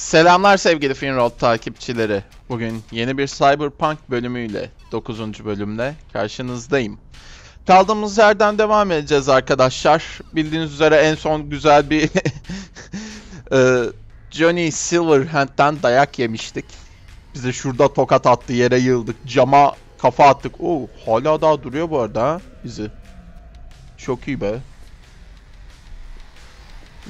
Selamlar sevgili Finroll takipçileri. Bugün yeni bir Cyberpunk bölümüyle 9. bölümle karşınızdayım. Kaldığımız yerden devam edeceğiz arkadaşlar. Bildiğiniz üzere en son güzel bir e, Johnny Silverhand'den dayak yemiştik. Bize şurada tokat attı, yere yığıldık, cama kafa attık. Oo, hala daha duruyor bu arada ha, izi. Çok iyi be.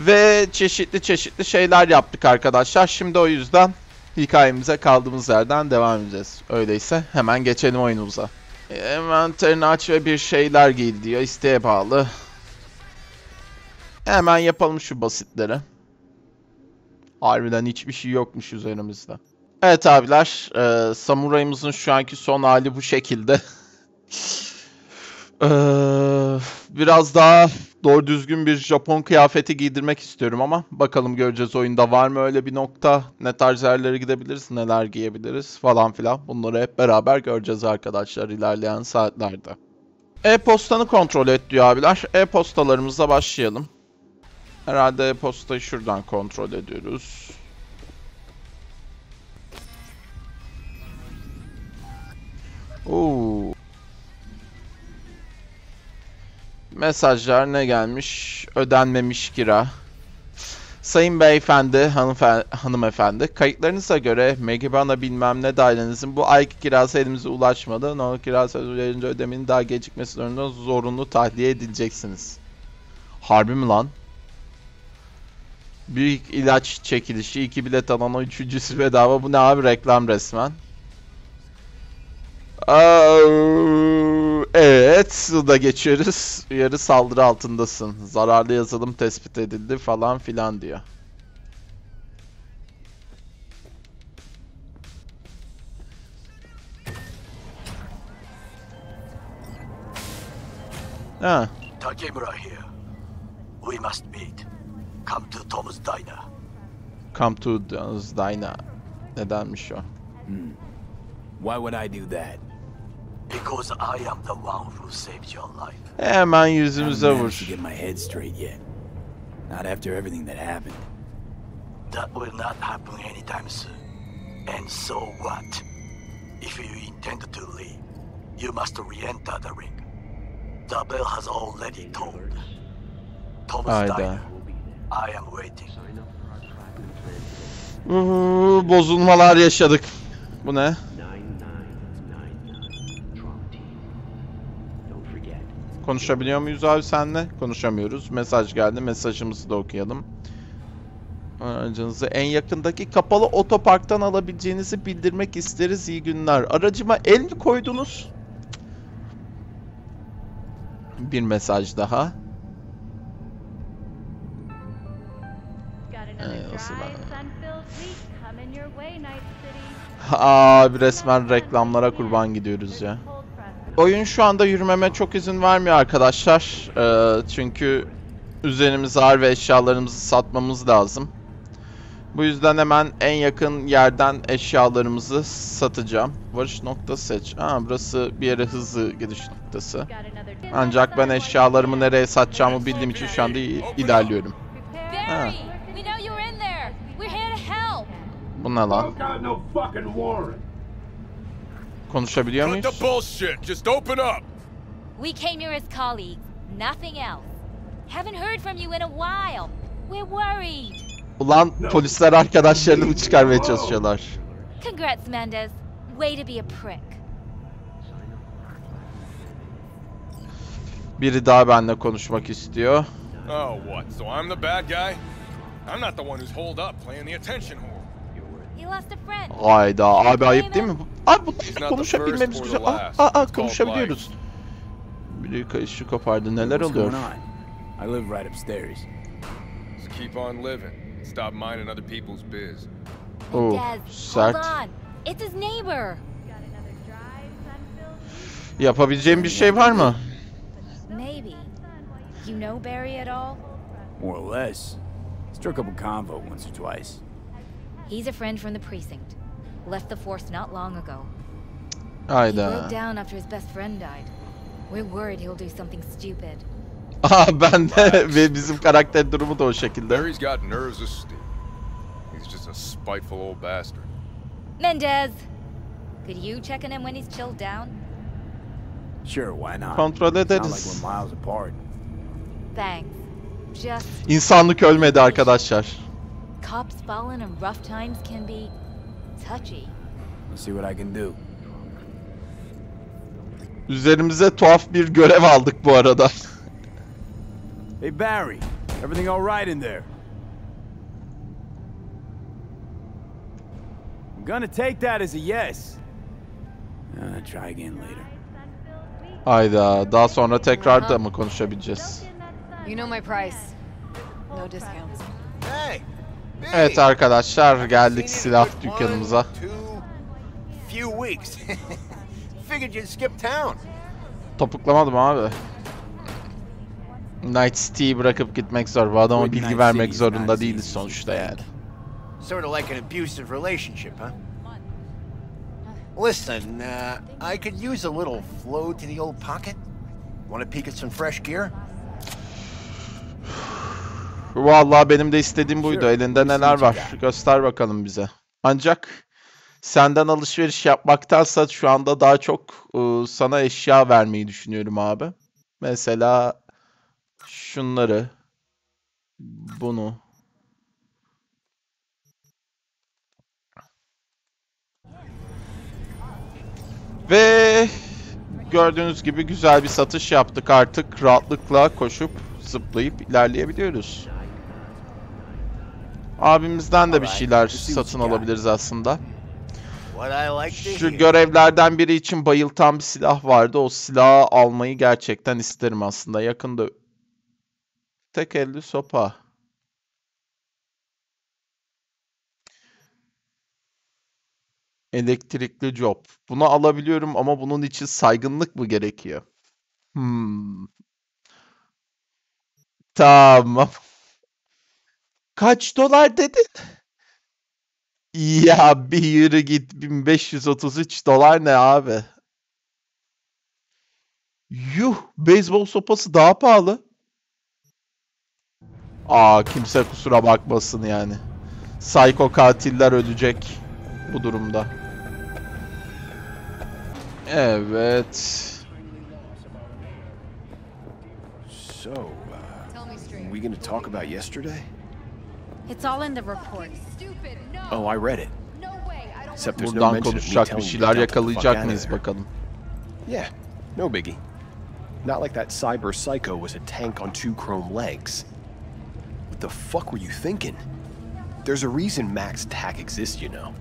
Ve çeşitli çeşitli şeyler yaptık arkadaşlar. Şimdi o yüzden hikayemize kaldığımız yerden devam edeceğiz. Öyleyse hemen geçelim oyunumuza. Envanterini aç ve bir şeyler giy diyor. İsteğe bağlı. Hemen yapalım şu basitleri. Harbiden hiçbir şey yokmuş üzerimizde. Evet abiler, e, samurayımızın şu anki son hali bu şekilde. Eee, biraz daha doğru düzgün bir Japon kıyafeti giydirmek istiyorum ama bakalım göreceğiz oyunda var mı öyle bir nokta, ne tarz yerlere gidebiliriz, neler giyebiliriz falan filan. Bunları hep beraber göreceğiz arkadaşlar ilerleyen saatlerde. E-postanı kontrol et diyor abiler. E-postalarımızla başlayalım. Herhalde e-postayı şuradan kontrol ediyoruz. Oo. Mesajlar ne gelmiş? Ödenmemiş kira. Sayın beyefendi, hanımefendi, hanımefendi, kayıtlarınıza göre Megibana bilmem ne dairenizin bu ayki kirası elimize ulaşmadı. Normal kirası ödeyince ödemenin daha gecikmesi durumunda zorunlu tahliye edileceksiniz. Harbi mi lan? Büyük ilaç çekilişi, iki bilet alana üçüncüsü bedava. Bu ne abi reklam resmen. Aa, Evet, suda geçiyoruz. Uyarı saldırı altındasın. Zararlı yazılım tespit edildi falan filan diyor. Ha, Takemura here. We must meet. Come to Tom's Diner. come to the diner. Nedenmiş o? Why would I do that? Because I am the one who saved your life. Hemen yüzümüze vur. get my head straight yet. Not after everything that happened. That will not happen anytime soon. And so what? If you intend to leave, you must re-enter the ring. The bell has already tolled. Tom's Hayda. I am waiting. Uuu, bozulmalar yaşadık. Bu ne? Konuşabiliyor muyuz abi senle? Konuşamıyoruz. Mesaj geldi. Mesajımızı da okuyalım. Aracınızı en yakındaki kapalı otoparktan alabileceğinizi bildirmek isteriz. İyi günler. Aracıma el mi koydunuz? Bir mesaj daha. City. Abi resmen reklamlara kurban gidiyoruz ya. Oyun şu anda yürümeme çok izin vermiyor arkadaşlar. Ee, çünkü üzerimiz ağır ve eşyalarımızı satmamız lazım. Bu yüzden hemen en yakın yerden eşyalarımızı satacağım. Varış noktası seç. Aa, burası bir yere hızlı gidiş noktası. Ancak ben eşyalarımı nereye satacağımı bildiğim için şu anda ilerliyorum. Help. Bu ne lan? got no fucking warrant. Konuşabiliyor muyuz? the bullshit. Just open up. We came here as colleagues, nothing else. Haven't heard from you in a while. We're worried. Ulan polisler arkadaşlarını mı çıkarmaya çalışıyorlar? Congrats, Mendez. Way to be a prick. Biri daha benimle konuşmak istiyor. Oh, what? So I'm the bad guy? I'm not the one who's holed up playing the attention whore. He lost a friend. Hayda abi ayıp değil mi? Abi bu konuşabilmemiz güzel. Aa, aa, aa, konuşabiliyoruz. Biri kayışı kopardı. Neler oluyor? I live right upstairs. Just keep on living. Stop minding other people's biz. Mendez, sert. hold on. It's his neighbor. Yapabileceğim bir şey var mı? Maybe. You know Barry at all? More or less. Struck up a convo once or twice. He's a friend from the precinct. Left the force not long ago. He Hayda. broke down after his best friend died. We're worried he'll do something stupid. Aa ben de ve bizim karakter durumu da o şekilde. Barry's got nerves of steel. He's just a spiteful old bastard. Mendez! Could you check on him when he's chilled down? Sure, why not? Kontrol ederiz. we're miles apart. Thanks. Just İnsanlık ölmedi arkadaşlar. Cops falling in rough times can be touchy. Let's see what I can do. Üzerimize tuhaf bir görev aldık bu arada. Hey, Barry. Everything all right in there? I'm gonna take that as a yes. Uh, try again later. Hayda daha sonra tekrar da mı konuşabileceğiz? You know my price. No discounts. Hey! Evet arkadaşlar geldik silah dükkanımıza. Topuklamadım abi. Night City'yi bırakıp gitmek zor. Bu adama bilgi vermek zorunda değiliz sonuçta yani. Sort of like an abusive relationship, huh? Listen, uh, I could use a little flow to the old pocket. Want to peek at some fresh gear? Vallahi benim de istediğim buydu. Elinde neler var? Göster bakalım bize. Ancak senden alışveriş yapmaktansa şu anda daha çok ıı, sana eşya vermeyi düşünüyorum abi. Mesela şunları, bunu. Ve gördüğünüz gibi güzel bir satış yaptık artık. Rahatlıkla koşup zıplayıp ilerleyebiliyoruz. Abimizden de bir şeyler satın alabiliriz aslında. Şu görevlerden biri için bayıltan bir silah vardı. O silahı almayı gerçekten isterim aslında. Yakında tek elli sopa. Elektrikli job. Bunu alabiliyorum ama bunun için saygınlık mı gerekiyor? Hmm. Tamam. Kaç dolar dedin? Ya bir yürü git 1533 dolar ne abi? Yuh, beyzbol sopası daha pahalı. Aa kimse kusura bakmasın yani. Psycho katiller ölecek bu durumda. Evet. So, uh, we gonna talk about yesterday? It's all in the report. Stupid. No. Oh, I read it. No way. I don't Except there's no Buradan mention of me konuşacak bir telling you şeyler to get the fuck yakalayacak out of mıyız there. bakalım. Yeah, no biggie. Not like that cyber psycho was a tank on two chrome legs. What the fuck were you thinking? There's a reason Max Tack exists, you know.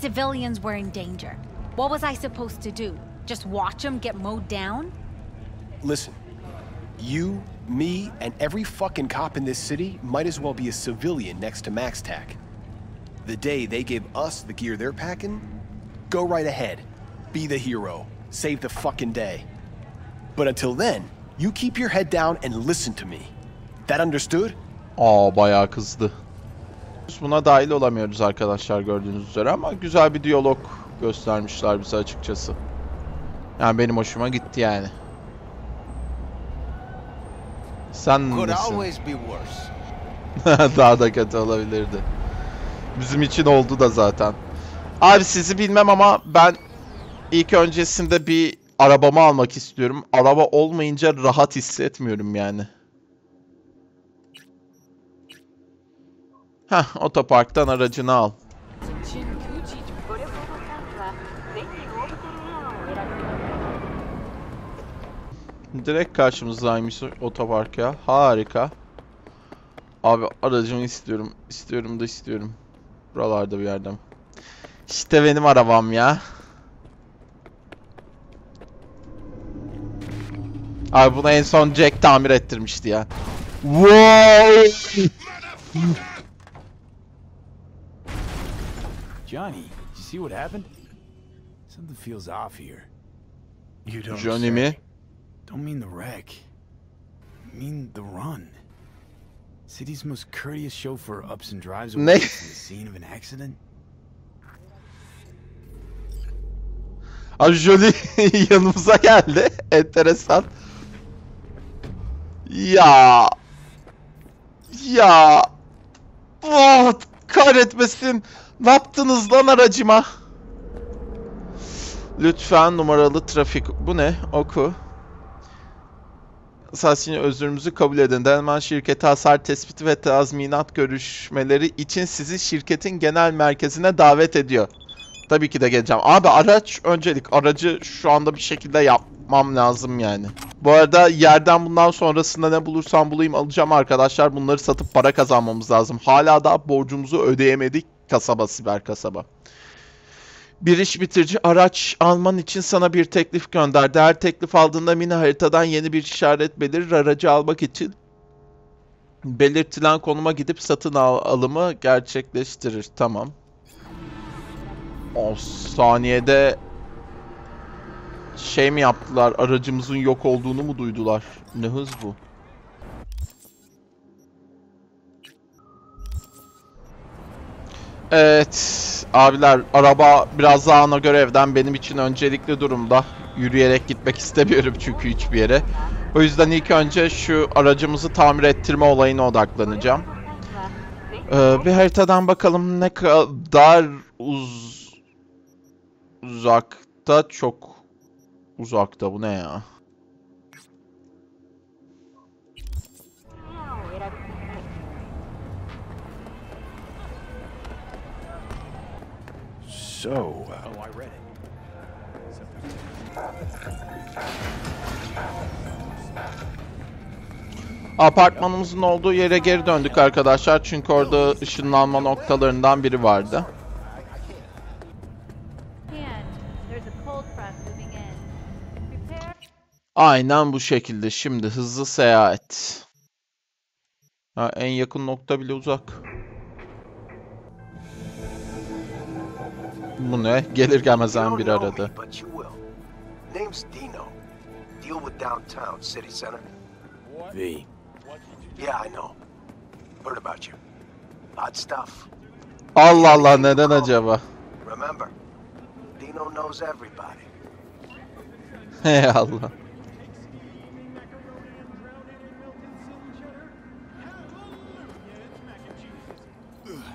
Civilians were in danger. What was I supposed to do? Just watch them get mowed down? Listen, you, me, and every fucking cop in this city might as well be a civilian next to Max Tack. The day they give us the gear they're packing, go right ahead. Be the hero. Save the fucking day. But until then, you keep your head down and listen to me. That understood? Aa bayağı kızdı. Buna dahil olamıyoruz arkadaşlar gördüğünüz üzere ama güzel bir diyalog göstermişler bize açıkçası. Yani benim hoşuma gitti yani. Sen nesin? Daha da kötü olabilirdi. Bizim için oldu da zaten. Abi sizi bilmem ama ben ilk öncesinde bir arabamı almak istiyorum. Araba olmayınca rahat hissetmiyorum yani. Heh, otoparktan aracını al. Direkt karşımızdaymış otopark ya. Harika. Abi aracımı istiyorum. İstiyorum da istiyorum. Buralarda bir yerde. mi? İşte benim arabam ya. Abi bunu en son Jack tamir ettirmişti ya. Wow! Johnny, did you see what happened? Something feels off here. You don't Johnny mi? Don't mean the wreck. I mean the run. City's most courteous chauffeur ups and drives away from the scene of an accident. Abi Jolie yanımıza geldi. Enteresan. Ya. Ya. What? kahretmesin. Ne yaptınız lan aracıma? Lütfen numaralı trafik... Bu ne? Oku. Assassin'in özrümüzü kabul edin. Delman şirketi hasar tespiti ve tazminat görüşmeleri için sizi şirketin genel merkezine davet ediyor. Tabii ki de geleceğim. Abi araç öncelik. Aracı şu anda bir şekilde yapmam lazım yani. Bu arada yerden bundan sonrasında ne bulursam bulayım alacağım arkadaşlar. Bunları satıp para kazanmamız lazım. Hala da borcumuzu ödeyemedik. Kasaba, siber kasaba. Bir iş bitirici araç alman için sana bir teklif gönderdi. Her teklif aldığında mini haritadan yeni bir işaret belirir. Aracı almak için belirtilen konuma gidip satın al alımı gerçekleştirir. Tamam. O saniyede şey mi yaptılar? Aracımızın yok olduğunu mu duydular? Ne hız bu? Evet abiler araba biraz daha ana görevden benim için öncelikli durumda. Yürüyerek gitmek istemiyorum çünkü hiçbir yere. O yüzden ilk önce şu aracımızı tamir ettirme olayına odaklanacağım. Ee, bir haritadan bakalım ne kadar uz uzakta çok uzakta bu ne ya? So, uh, Oh, I read it. Apartmanımızın olduğu yere geri döndük arkadaşlar çünkü orada ışınlanma noktalarından biri vardı. Aynen bu şekilde. Şimdi hızlı seyahat. Ha, en yakın nokta bile uzak. Bu ne? Gelir gelmez hemen you will. Name's Dino. Deal with downtown, city center. V. Yeah, I know. Heard about you. Odd stuff. Allah Allah neden acaba? Remember, Dino knows everybody. Hey Allah.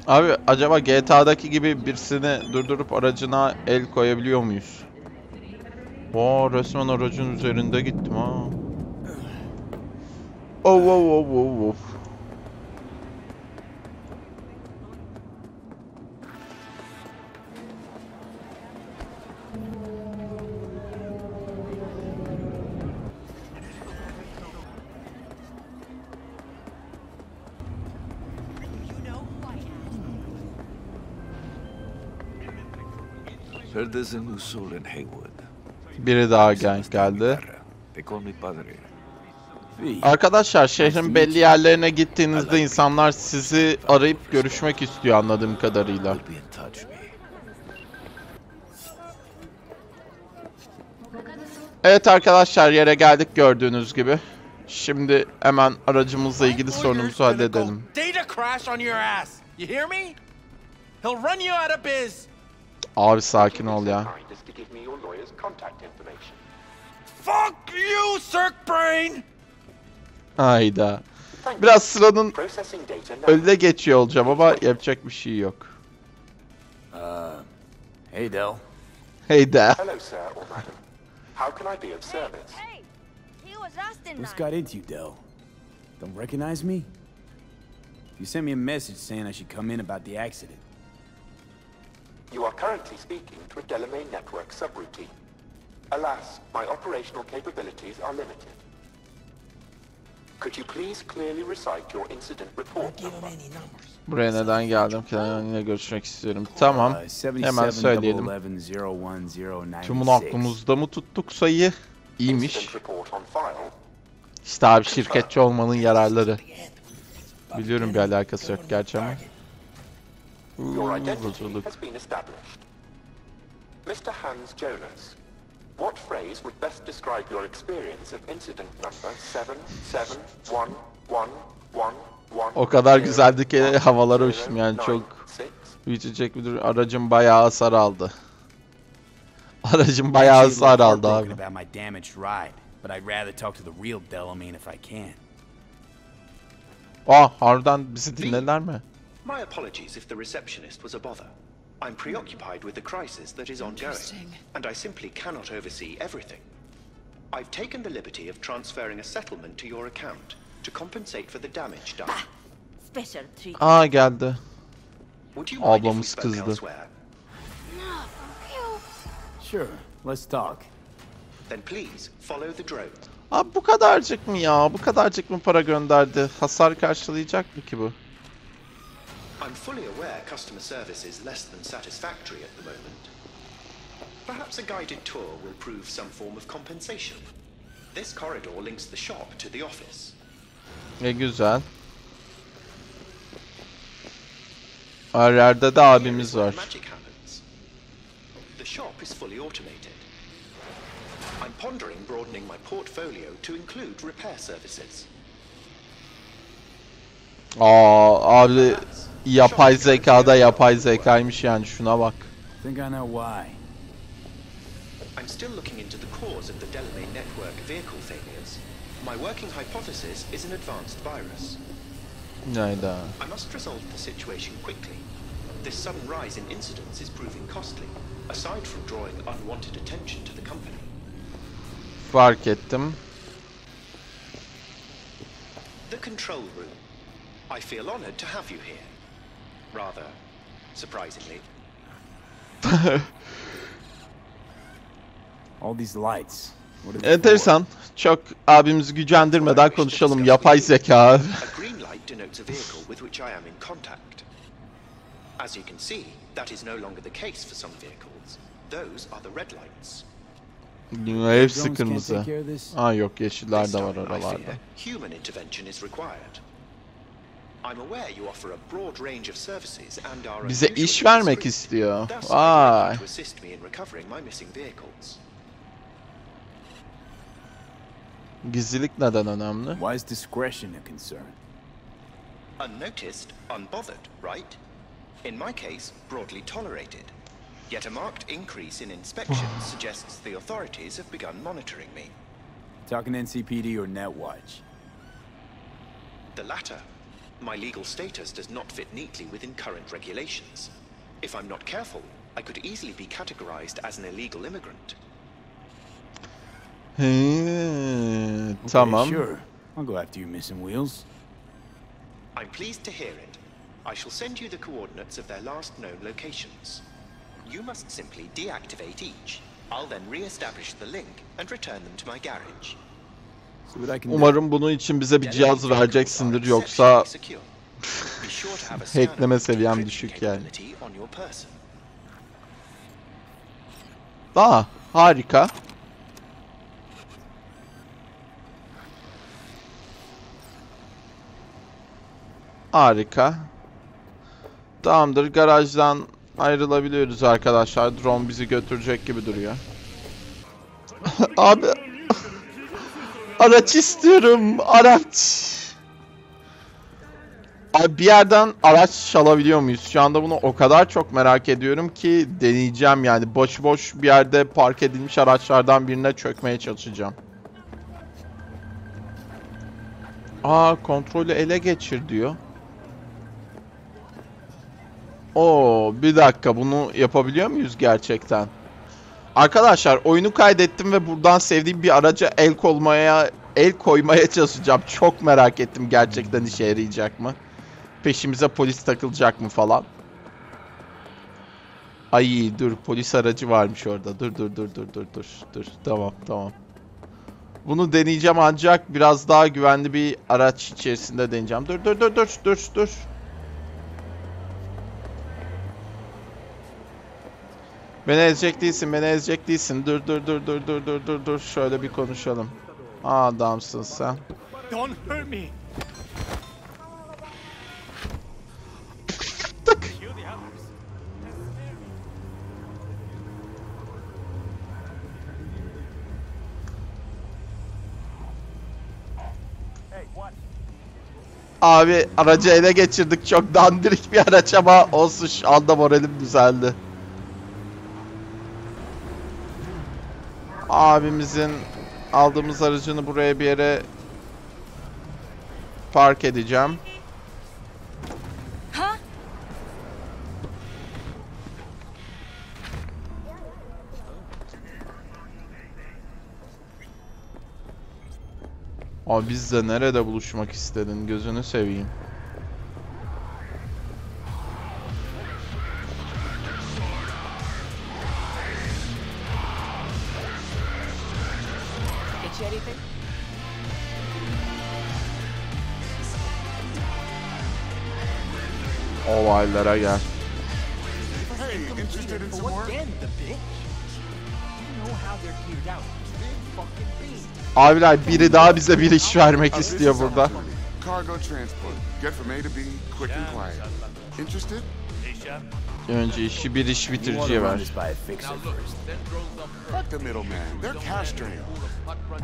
Abi acaba GTA'daki gibi birisini durdurup aracına el koyabiliyor muyuz? Oo resmen aracın üzerinde gittim ha. Oh oh oh oh oh. Usul Haywood. Biri daha genç geldi. They call me Padre. V. Arkadaşlar şehrin belli yerlerine gittiğinizde insanlar sizi arayıp görüşmek istiyor anladığım kadarıyla. Evet arkadaşlar yere geldik gördüğünüz gibi. Şimdi hemen aracımızla ilgili sorunumuzu halledelim. Data crash on your ass. You hear me? He'll run you out of biz. Abi sakin ol ya. Fuck you, Cirque Brain! Hayda. Biraz sıranın önüne geçiyor olacağım ama yapacak bir şey yok. Uh, hey, Del. Hey de. Hello, sir or madam. How can I be of service? Hey, he was Austin. What's got into you, Del? Don't recognize me? You sent me a message saying I should come in about the accident. You are currently speaking to a Delamain network subroutine. Alas, my operational capabilities are limited. Could you please clearly recite your incident report number? Buraya neden geldim ki yine görüşmek istiyorum. Tamam. Uh, Hemen söyleyelim. 77-11-01-096. Tüm bunu aklımızda mı tuttuk sayı? İyiymiş. İşte abi şirketçi olmanın yararları. Biliyorum bir alakası yok gerçi ama. Your Uuu, identity has been established. Mr. Hans Jonas, what phrase would best describe your experience of incident number 771111? O kadar güzeldi ki havalara uçtum yani çok büyütecek bir durum. Aracım bayağı hasar aldı. Aracım bayağı hasar aldı abi. But I'd rather talk to the real Delamain if I can. Aa harbiden bizi dinlediler mi? My apologies if the receptionist was a bother. I'm preoccupied with the crisis that is ongoing, and I simply cannot oversee everything. I've taken the liberty of transferring a settlement to your account to compensate for the damage done. Special treat. Aa ah, geldi. Would you mind if we Ablamız spoke kızdı. elsewhere? Sure, let's talk. Then please follow the drone. Abi bu kadarcık mı ya? Bu kadarcık mı para gönderdi? Hasar karşılayacak mı ki bu? I'm fully aware customer service is less than satisfactory at the moment. Perhaps a guided tour will prove some form of compensation. This corridor links the shop to the office. Ne güzel. Her yerde de abimiz var. The shop is fully automated. I'm pondering broadening my portfolio to include repair services. Aa abi yapay zekada yapay zekaymış yani şuna bak. Think I know why. I'm still looking into the cause of the Delamain network vehicle failures. My working hypothesis is an advanced virus. Neyda. I must resolve the situation quickly. This sudden rise in incidents is proving costly, aside from drawing unwanted attention to the company. Fark ettim. The control room. I feel honored to have you here. Rather, surprisingly. All these lights. Enteresan. Çok abimizi gücendirmeden konuşalım. Yapay zeka. A green light denotes a vehicle with which I am in contact. As you can see, that is no longer the case for some vehicles. Those are the red lights. Hepsi kırmızı. Aa yok yeşiller de var oralarda. human intervention is required. Bize iş vermek istiyor. Thus, I'd like Vay. you to assist me in recovering my. Gizlilik neden önemli? Why is discretion a concern? Unnoticed, unbothered, right? In my case, broadly tolerated. Yet a marked increase in inspections suggests the authorities have begun monitoring me. Talking NCPD or Netwatch? The latter. My legal status does not fit neatly within current regulations. If I'm not careful, I could easily be categorized as an illegal immigrant. He, Okay, tamam. Sure. I'll go after you, missing wheels. I'm pleased to hear it. I shall send you the coordinates of their last known locations. You must simply deactivate each. I'll then re-establish the link and return them to my garage. Umarım bunun için bize bir cihaz vereceksindir yoksa hackleme seviyem düşük yani. Aa harika. Harika. Tamamdır garajdan ayrılabiliyoruz arkadaşlar. Drone bizi götürecek gibi duruyor. Abi araç istiyorum araç. Abi bir yerden araç çalabiliyor muyuz? Şu anda bunu o kadar çok merak ediyorum ki deneyeceğim yani. Boş boş bir yerde park edilmiş araçlardan birine çökmeye çalışacağım. Aa kontrolü ele geçir diyor. Oo bir dakika bunu yapabiliyor muyuz gerçekten? Arkadaşlar oyunu kaydettim ve buradan sevdiğim bir araca el koymaya el koymaya çalışacağım. Çok merak ettim gerçekten işe yarayacak mı? Peşimize polis takılacak mı falan. Ay dur polis aracı varmış orada. Dur dur dur dur dur dur dur. Tamam tamam. Bunu deneyeceğim ancak biraz daha güvenli bir araç içerisinde deneyeceğim. Dur dur dur dur dur dur. Beni ezecek değilsin, beni ezecek değilsin. Dur dur dur dur dur dur dur dur. Şöyle bir konuşalım. Adamsın sen. Don't hurt me. Abi aracı ele geçirdik. Çok dandirik bir araç ama olsun şu anda moralim düzeldi. abimizin aldığımız aracını buraya bir yere park edeceğim. Ha? Abi bizle nerede buluşmak istedin gözünü seveyim. You anything? Olaylara gel. Hey, interested in some work? Abiler biri daha bize bir iş vermek istiyor is burada. Cargo transport. Get from A to B, quick and quiet. Interested? Önce işi bir iş bitiriciye ver. Fuck the middleman. They're cash strained.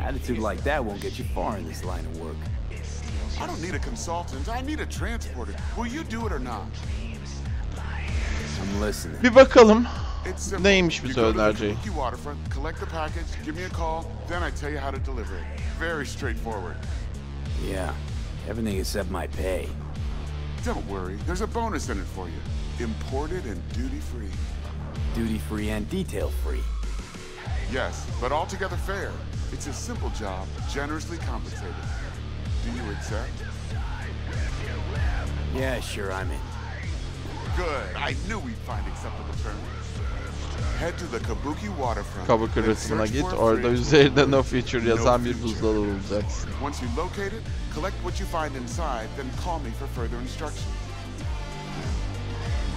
Attitude like that won't get you far in this line of work. I don't need a consultant. I need a transporter. Will you do it or not? I'm listening. Bir bakalım It's simple. neymiş You bize go to the waterfront, collect the package, give me a call, then I tell you how to deliver it. Very straightforward. Yeah, everything except my pay. Don't worry, there's a bonus in it for you. Imported and duty free. Duty free and detail free. Yes, but altogether fair. It's a simple job, generously compensated. Do you accept? Yeah, sure, I'm in. Good. I knew we'd find acceptable terms. Head to the Kabuki waterfront. Kabuk then kırısına search git. for a Orada fridge. üzerinde no feature yazan bir future. buzdolabı bulacaksın. Once you locate it, collect what you find inside, then call me for further instructions.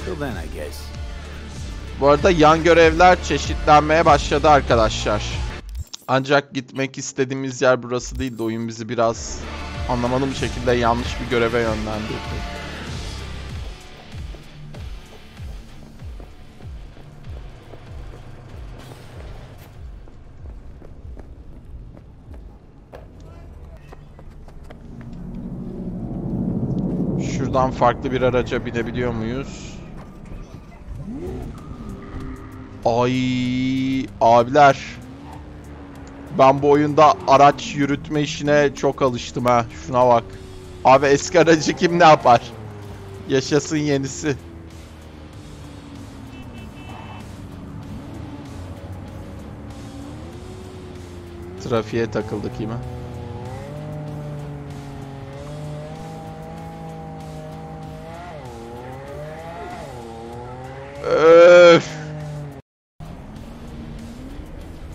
Till then, I guess. Bu arada yan görevler çeşitlenmeye başladı arkadaşlar. Ancak gitmek istediğimiz yer burası değildi. Oyun bizi biraz anlamalı bir şekilde yanlış bir göreve yönlendirdi. Şuradan farklı bir araca binebiliyor muyuz? Ay abiler. Ben bu oyunda araç yürütme işine çok alıştım ha. Şuna bak. Abi eski aracı kim ne yapar? Yaşasın yenisi. Trafiğe takıldık yine.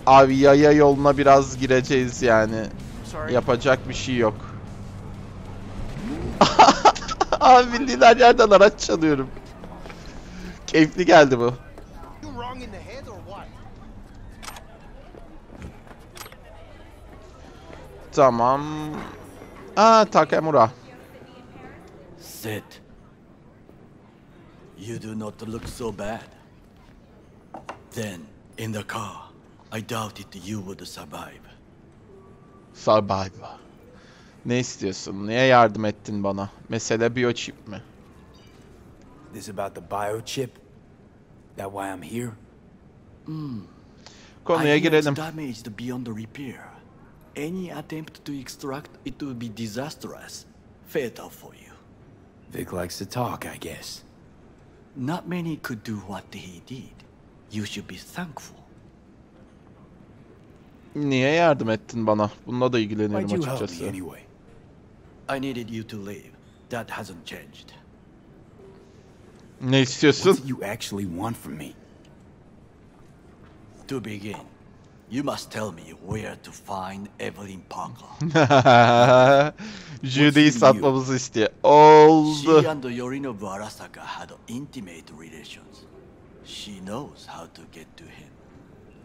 Abi yaya yoluna biraz gireceğiz yani. Yapacak bir şey yok. Abi bildiğin her yerden araç çalıyorum. Keyifli geldi bu. Tamam. Aa Takemura. Sit. You do not look so bad. Then, in the car, I doubted you would survive. Survivor. Ne istiyorsun? Niye yardım ettin bana? Mesele biochip mi? This about the biochip? That why I'm here? Konuya I hear girelim. Damaged beyond repair. Any attempt to extract it would be disastrous, fatal for you. Vic likes to talk, I guess. Not many could do what he did. You should be thankful. Niye yardım ettin bana? Bununla da ilgileniyorum açıkçası. I needed you to leave. That hasn't changed. Ne istiyorsun? What do you actually want from me? To begin, you must tell me where to find Evelyn Parker. Judy'yi satmamızı istiyor. Oldu. She and Yorinobu Arasaka had intimate relations. She knows how to get to him.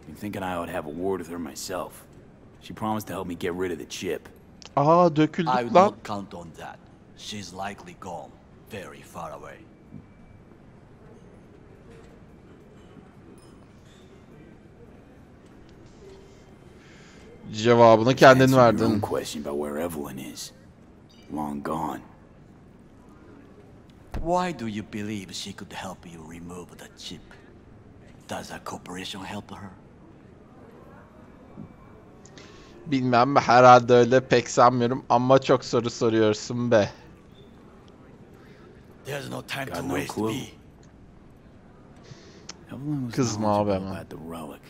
I'm thinking I ought to have a word with her myself. She promised to help me get rid of the chip. Ah, Aa I döküldük would lan. not count on that. She's likely gone, very far away. Cevabını kendin Answer your own verdin. question about where Evelyn is. Long gone. Why do you believe she could help you remove the chip? Does a corporation help her? Bilmem herhalde öyle pek sanmıyorum ama çok soru soruyorsun be. There's no time to waste me. Kızma abi hemen. about the relic.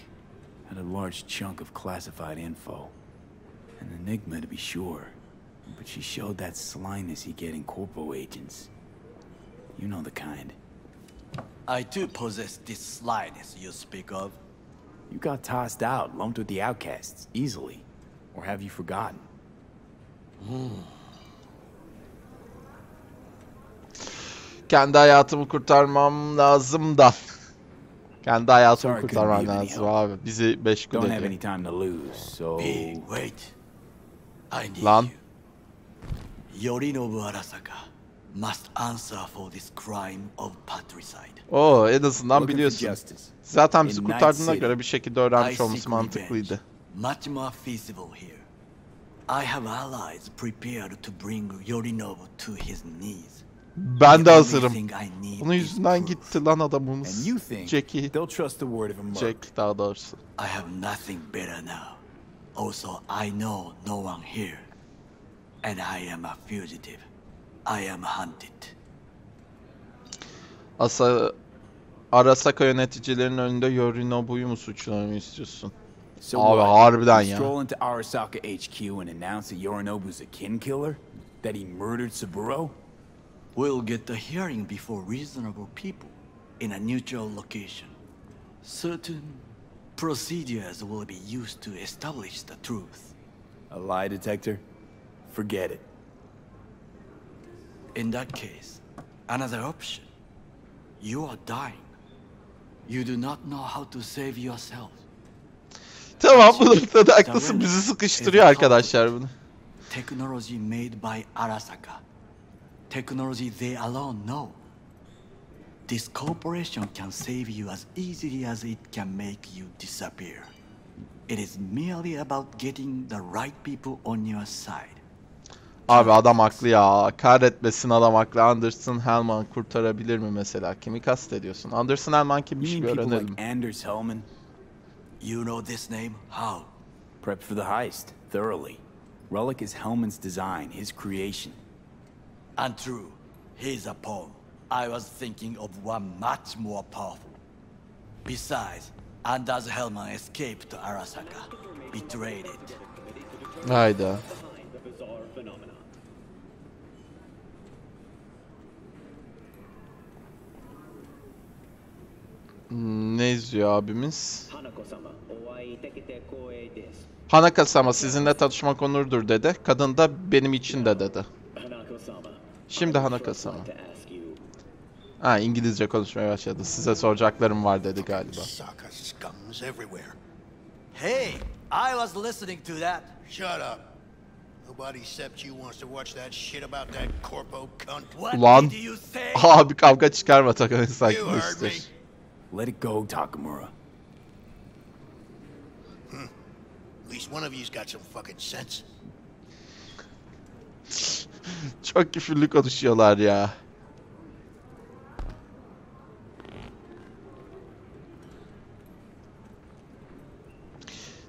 Had a large chunk of classified info. An enigma to be sure. But she showed that slyness you get in corpo agents. You know the kind. I too possess this slyness you speak of. You got tossed out, lumped with the outcasts, easily. Or have you forgotten? Kendi hayatımı kurtarmam lazım da. Kendi hayatımı Sorry, kurtarmam lazım help. abi. Bizi meşgul Don't have ediyor. any time to lose, so... Big, wait. I need Lan. you. Yorinobu Arasaka must answer for this crime of patricide. Oo en azından biliyorsun. Zaten bizi kurtardığına göre bir şekilde öğrenmiş olması mantıklıydı. Much more feasible here. I have allies prepared to bring Yorinobu to his knees. Ben de hazırım. is yüzünden gitti lan adamımız. And you think Jackie. they'll trust the word of a merc. Jack daha doğrusu. I have nothing better now. Also, I know no one here. And I am a fugitive. I am hunted. Asa Arasaka yöneticilerin önünde Yorinobu'yu mu suçlamamı istiyorsun? So Abi what? harbiden You ya. Stroll into Arasaka HQ and announce that Yorinobu's a kin killer? That he murdered Saburo? We'll get the hearing before reasonable people in a neutral location. Certain procedures will be used to establish the truth. A lie detector? Forget it. In that case, another option. You are dying. You do not know how to save yourself. Tamam bu noktada haklısın. Bizi sıkıştırıyor arkadaşlar bunu. Technology made by Arasaka. Technology they alone know. This corporation can save you as easily as it can make you disappear. It is merely about getting the right people on your side. Abi adam haklı ya. Kahretmesin adam haklı. Anderson Hellman kurtarabilir mi mesela? Kimi kastediyorsun? Anderson Hellman kimmiş bir öğrenelim. like Anders Hellman? You know this name? How? Prepped for the heist, thoroughly. Relic is Hellman's design, his creation. And true, he's a pawn. I was thinking of one much more powerful. Besides, Anders Hellman escaped to Arasaka, betrayed it. Hayda. Ne izliyor abimiz? Hanaka-sama sizinle tanışmak onurdur dedi. Kadın da benim için de dedi. Şimdi Hanaka-sama. Ha İngilizce konuşmaya başladı. Size soracaklarım var dedi galiba. Hey, I was listening to that. Shut up. Nobody except you wants to watch that shit about that corpo cunt. What Ulan. did you say? Abi kavga çıkarma takın You Let it go, Takamura. Hmm. At least one of you's got some fucking sense. Çok küfürlü konuşuyorlar ya.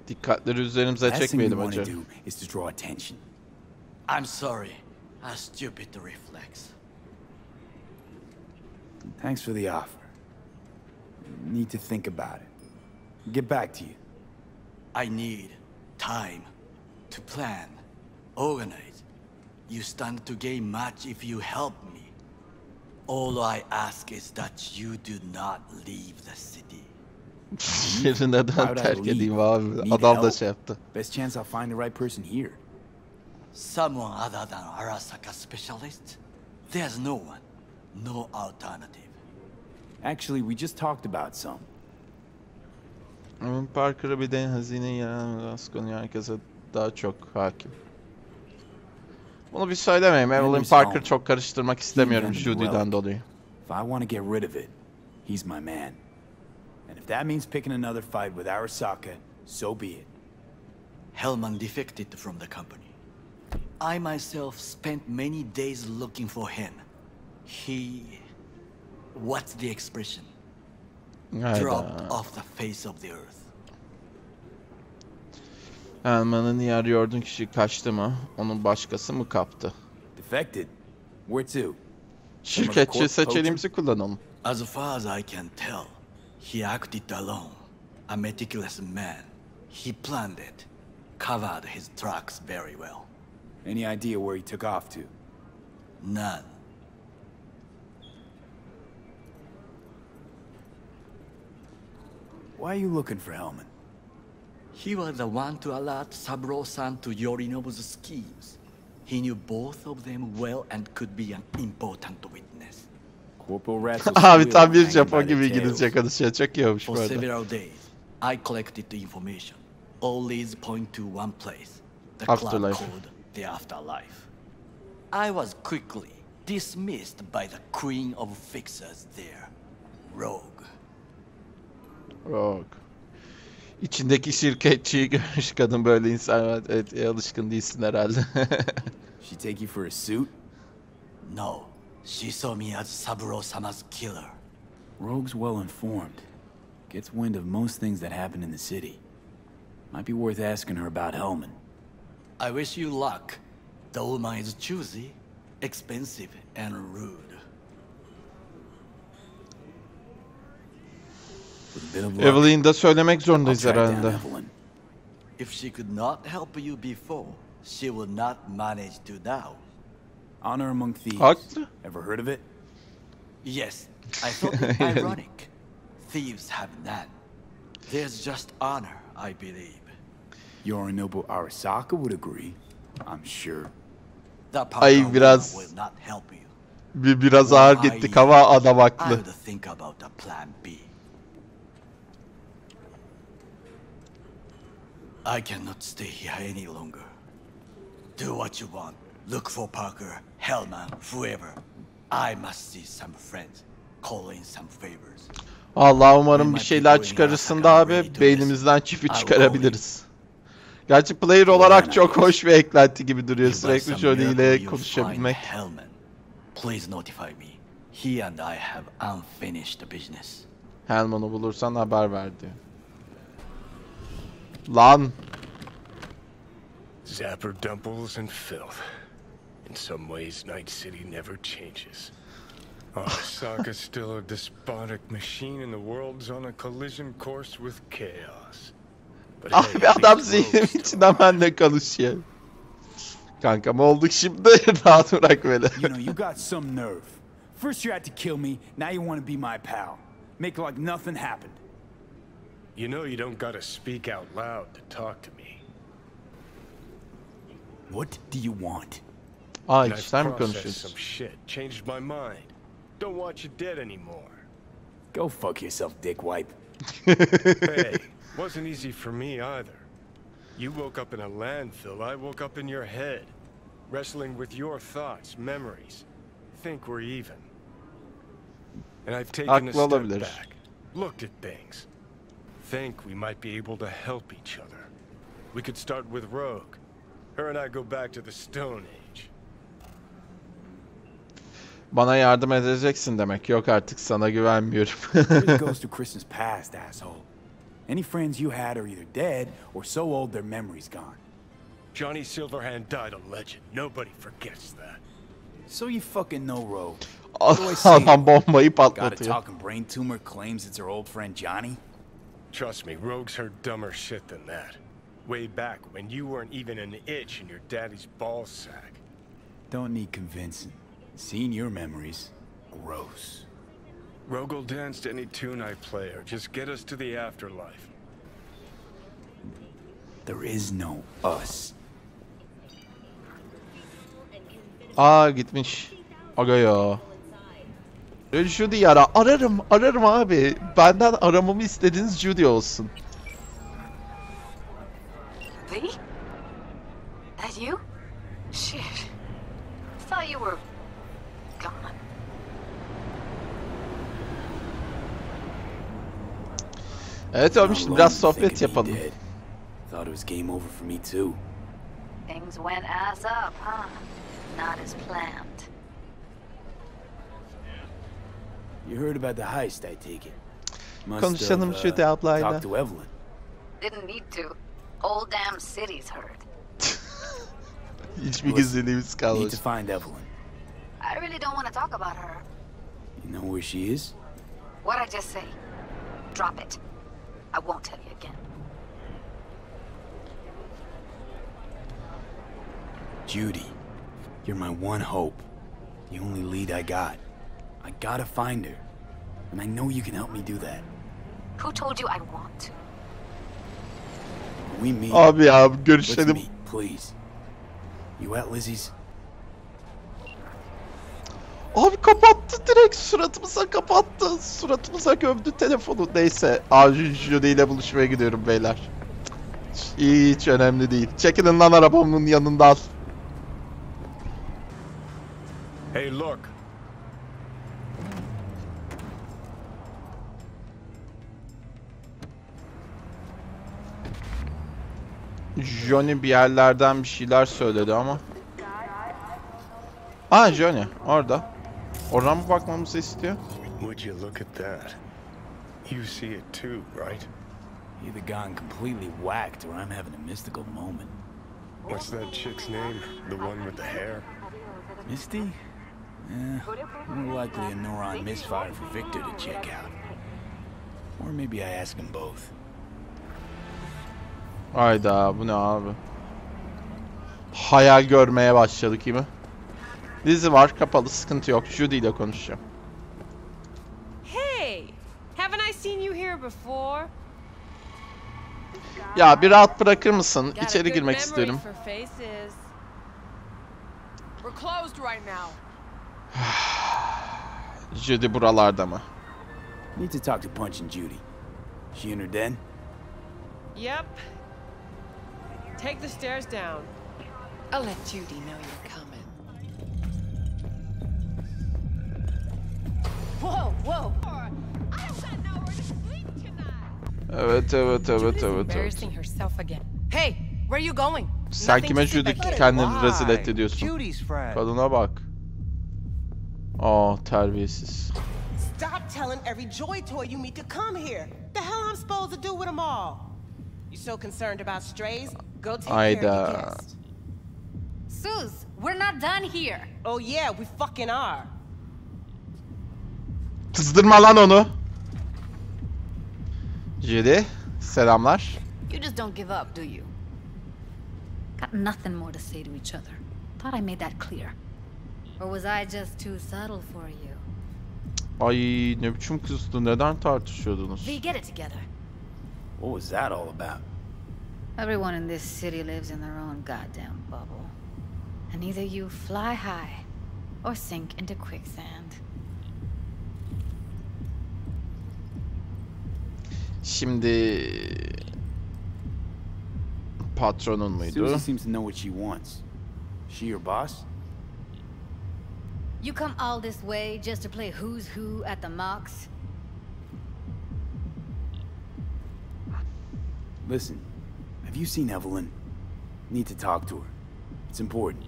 Dikkatleri üzerimize Last thing we çekmeyelim want to hocam. do is to draw attention. I'm sorry. A stupid the reflex. Thanks for the offer. Need to think about it. Get back to you. I need time to plan, organize. You stand to gain much if you help me. All I ask is that you do not leave the city. Yeri Why neden would I terk leave? edeyim abi? Need Adam da help? şey yaptı. Best chance I'll find the right person here. Someone other than Arasaka specialist? There's no one. No alternative. Actually, we just talked about some. Evan Parker'ı bir de hazine yaran Raskol'un herkese daha çok hakim. Bunu bir söylemeyeyim. Evelyn Parker çok karıştırmak istemiyorum Judy'den dolayı. If I want to get rid of it, he's my man. And if that means picking another fight with Arasaka, so be it. Hellman defected from the company. I myself spent many days looking for him. He... What's the expression? Hayda. Dropped off the face of the earth. Elman'ın yer yordun kişi kaçtı mı? Onun başkası mı kaptı? Defected? Where to? Şirketçi seçeneğimizi kullanalım. As far as I can tell, he acted alone. A meticulous man. He planned it, covered his tracks very well. Any idea where he took off to? None. Why are you looking for Hellman? He was the one to alert Saburo-san to Yorinobu's schemes. He knew both of them well and could be an important witness. Corporal Ratzel Abi squealed, tam bir hanging Japon by the gibi tails. İngilizce konuşuyor. Çok iyi olmuş bu For several days, I collected the information. All leads point to one place. The club Afterlife. called the Afterlife. I was quickly dismissed by the queen of fixers there, Rogue. Rogue. İçindeki şirketçiyi görmüş kadın böyle insan. Evet, e, alışkın değilsin herhalde. She take you for a suit? No, she saw me as Saburo-sama's killer. Rogue's well informed. Gets wind of most things that happen in the city. Might be worth asking her about Hellman. I wish you luck. The woman is choosy, expensive, and rude. With a bit of luck, Evelyn'i de söylemek zorundayız herhalde. Evelyn. If she could not help you before, she will not manage to now. Honor among thieves. Haklı. Ever heard of it? Yes, I thought it ironic. Thieves have none. There's just honor, I believe. Yorinobu Arasaka would agree. I'm sure. The Ay, biraz- will not help you. Bir, biraz ağır gittik ama adam I haklı. would think about a plan B. I cannot stay here any longer. Do what you want. Look for Parker, Hellman, whoever. I must see some friends. Call in some favors. Allah umarım bir şeyler çıkarırsın da abi beynimizden çipi çıkarabiliriz. Gerçi player olarak çok hoş bir eklenti gibi duruyor sürekli Johnny ile konuşabilmek. Please notify me. He and I have unfinished business. Helman'ı bulursan haber ver diyor. Lan Zapper dumples and filth. In some ways, Night City never changes. Arasaka's still a despotic machine, and the world's on a collision course with chaos. But ah, hey, abi at adam least zihnim Rogue's içinden benimle konuşuyor. Kankam olduk şimdi rahat bırak beni. You know, you got some nerve. First you had to kill me, now you want to be my pal. Make like nothing happened. You know you don't gotta speak out loud to talk to me. What do you want? Aa And I've ikişler mi processed some shit, changed my mind. Don't want you dead anymore. Go fuck yourself, dick wipe. hey, wasn't easy for me either. You woke up in a landfill, I woke up in your head. Wrestling with your thoughts, memories. Think we're even. And I've taken a Haklı step olabilir. back, looked at things. Think we might be able to help each other. We could start with Rogue. Her and I go back to the Stone Age. Bana yardım edeceksin demek. Yok artık sana güvenmiyorum. Here's goes to Christmas past, asshole. Any friends you had are either dead or so old their memory's gone. Johnny Silverhand died a legend. Nobody forgets that. So you fucking know Rogue. What do I say? Adam bombayı Got a talking brain tumor claims it's her old friend Johnny? Trust me, Rogue's heard dumber shit than that. Way back when you weren't even an itch in your daddy's ball sack. Don't need convincing. Seeing your memories, gross. Rogue will dance to any tune I play or just get us to the afterlife. There is no us. Aa gitmiş. Aga ya. Judy yara. Ararım, ararım abi. Benden aramamı istediğiniz Judy olsun. Lee? That you? Shit. Thought you were gone. Evet ölmüş alone biraz sohbet yapalım. Thought it was game over for me too. Things went ass up, huh? Not as planned. You heard about the heist, I take it. Must Konuşalım have, Judy uh, ablayla. Talked to Evelyn. Didn't need to. Whole damn city's heard. Hiçbir Listen, gizliliğimiz Need kalmamış. to find Evelyn. I really don't want to talk about her. You know where she is? What'd I just say? Drop it. I won't tell you again. Judy, you're my one hope. The only lead I got. I gotta find her. And I know you can help me do that. Who told you I want to? We meet. Abi ya görüşelim. meet, please. You at Lizzie's? Abi kapattı direkt suratımıza kapattı. Suratımıza gömdü telefonu. Neyse. Abi Judy ile buluşmaya gidiyorum beyler. Hiç önemli değil. Çekilin lan arabamın yanından. Hey, look. Johnny bir yerlerden bir şeyler söyledi ama. Aa Johnny orada. Oradan mı bakmamızı istiyor? Would you look at that? You see it too, right? Either gotten completely whacked or I'm having a mystical moment. What's that chick's name? The one with the hair? Misty? Eh, more likely a neuron misfire for Victor to check out. Or maybe I ask them both. Hayda bu ne abi? Hayal görmeye başladık gibi. Dizi var kapalı sıkıntı yok. Judy ile konuşacağım. Hey! Haven't I seen you here before? Ya bir rahat bırakır mısın? İçeri girmek istiyorum. for faces. We're closed right now. Judy buralarda mı? Need to talk to Punch and Judy. She in her den? Yep. Take the stairs down. I'll let Judy know you're coming. Whoa, whoa! Evet evet evet evet evet. Embarrassing herself again. Hey, where are you going? Sen Nothing kime Judy back- kendini rezil etti diyorsun? Kadına bak. Aa terbiyesiz. Stop telling every joy toy you meet to come here. The hell I'm supposed to do with them all? You so concerned about strays? Go take care of Ayda. guest. Sus, we're not done here. Oh yeah, we fucking are. Kızdırma lan onu. Judy selamlar. You just don't give up, do you? Got nothing more to say to each other. Thought I made that clear. Or was I just too subtle for you? Ay ne biçim kızdı neden tartışıyordunuz? V, get it together. What was that all about? Everyone in this city lives in their own goddamn bubble. And either you fly high or sink into quicksand. Şimdi patronun muydu? Susie seems to know what she wants. She your boss? You come all this way just to play who's who at the mocks? Listen, have you seen Evelyn? Need to talk to her. It's important.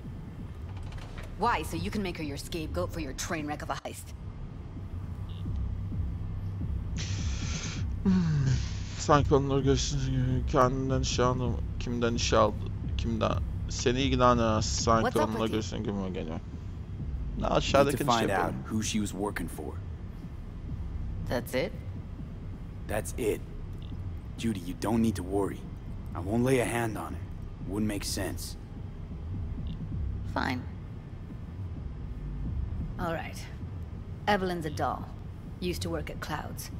Why? So you can make her your scapegoat for your train wreck of a heist. Sanki onları görsün kendinden işe aldı, kimden işe aldı, kimden seni ilgilenmez sanki What's up onunla with gibi geliyor. Ne Need to şey find out yapalım. who she was working for. That's it? That's it. Judy, you don't need to worry. I won't lay a hand on her. Wouldn't make sense. Fine. All right. Evelyn's a doll. Used to work at Clouds.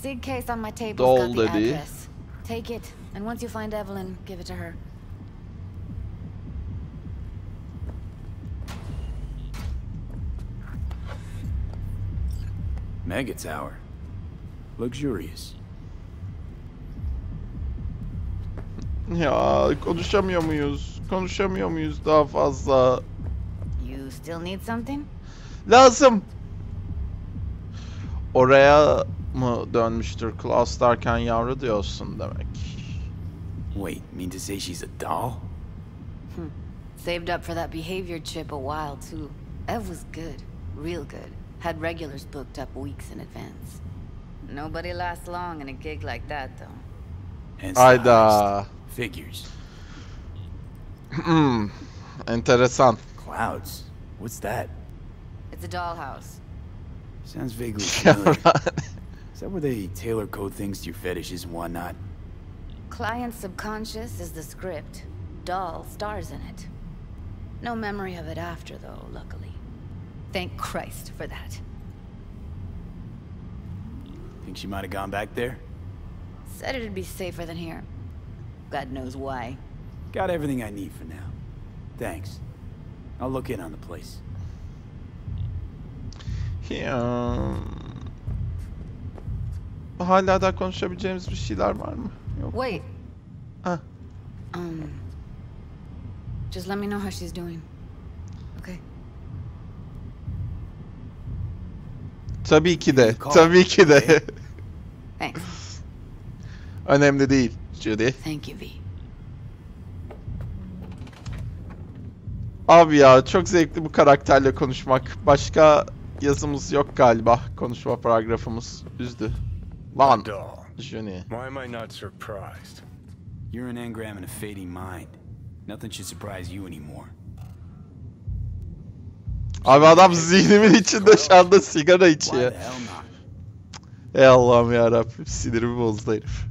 Sig case on my table. Doll got the dedi. address. Take it, and once you find Evelyn, give it to her. Mega Tower. Luxurious. Ya konuşamıyor muyuz? Konuşamıyor muyuz daha fazla? You still need something? Lazım. Oraya mı dönmüştür? Klaus derken yavru diyorsun demek. Wait, mean to say she's a doll? Hmm. Saved up for that behavior chip a while, too. Ev was good. Real good. Had regulars booked up weeks in advance. Nobody lasts long in a gig like that, though. Hence the Ayda. heist. Figures. Hmm. Enteresan. Clouds. What's that? It's a dollhouse. Sounds vaguely familiar. Is that where they tailor code things to your fetishes and whatnot? Client subconscious is the script. Doll stars in it. No memory of it after, though, luckily. Thank Christ for that. Think she might have gone back there? Said it'd be safer than here. God knows why. Got everything I need for now. Thanks. I'll look in on the place. Ya. Hala da konuşabileceğimiz bir şeyler var mı? Yok. Wait. Ah. Um. Just let me know how she's doing. Okay. Tabii ki de. Tabii ki de. Thanks. Önemli değil Judy. Thank you, V. Abi ya çok zevkli bu karakterle konuşmak. Başka yazımız yok galiba. Konuşma paragrafımız. Üzdü. Lan. Johnny. Why am I not surprised? You're an engram and a fading mind. Nothing should surprise you anymore. Abi adam zihnimin içinde şu anda sigara içiyor. Ey Allah'ım ya Rabbim sinirimi bozdu herif.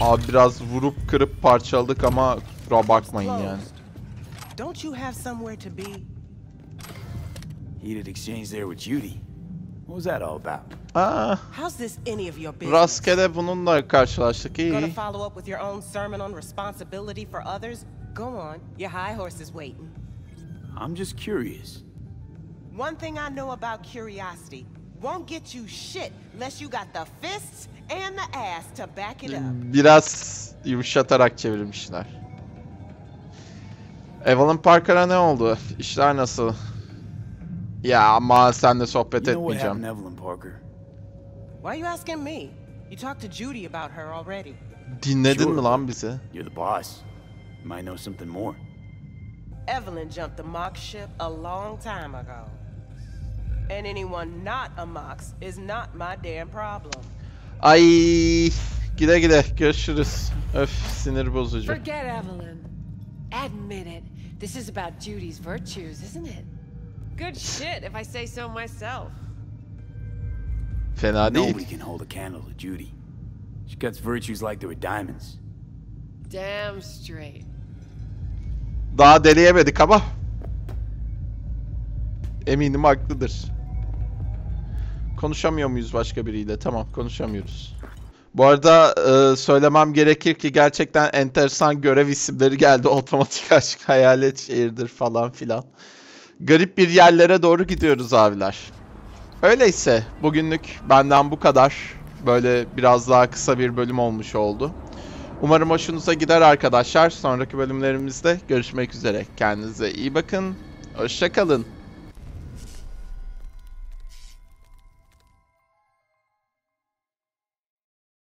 Abi biraz vurup kırıp parçaladık ama kusura bakmayın yani. Don't you have somewhere to be? Heated exchange there with Judy. What was that all about? Aa, How's this any of your business? rastgele bununla karşılaştık Gonna iyi. follow up with your own sermon on responsibility for others? Go on, your high horse is waiting. I'm just curious. One thing I know about curiosity won't get you shit unless you got the fists and the ass to back it up. Biraz yumuşatarak çevirmişler. Evelyn Parker'a ne oldu? İşler nasıl? Ya ama senle sohbet etmeyeceğim. Why are you asking me? You talked to Judy about her already. Dinledin Sure. mi lan bizi? You're the boss. You might know something more. Evelyn jumped the Mox ship a long time ago. And anyone not a Mox is not my damn problem. Ay gide gide görüşürüz. Öf sinir bozucu. Forget Evelyn. Admit it. This is about Judy's virtues, isn't it? Good shit, if I say so myself. Fena değil. Nobody can hold a candle to Judy. She cuts virtues like they were diamonds. Damn straight. Daha deleyemedik ama. Eminim haklıdır. Konuşamıyor muyuz başka biriyle? Tamam konuşamıyoruz. Bu arada e, söylemem gerekir ki gerçekten enteresan görev isimleri geldi. Otomatik aşk, hayalet şehirdir falan filan. Garip bir yerlere doğru gidiyoruz abiler. Öyleyse bugünlük benden bu kadar. Böyle biraz daha kısa bir bölüm olmuş oldu. Umarım hoşunuza gider arkadaşlar. Sonraki bölümlerimizde görüşmek üzere. Kendinize iyi bakın. Hoşçakalın.